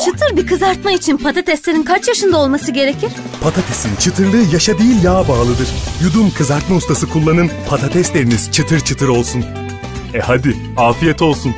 Çıtır bir kızartma için patateslerin kaç yaşında olması gerekir? Patatesin çıtırlığı yaşa değil yağa bağlıdır. Yudum kızartma ustası kullanın, patatesleriniz çıtır çıtır olsun. E hadi, afiyet olsun.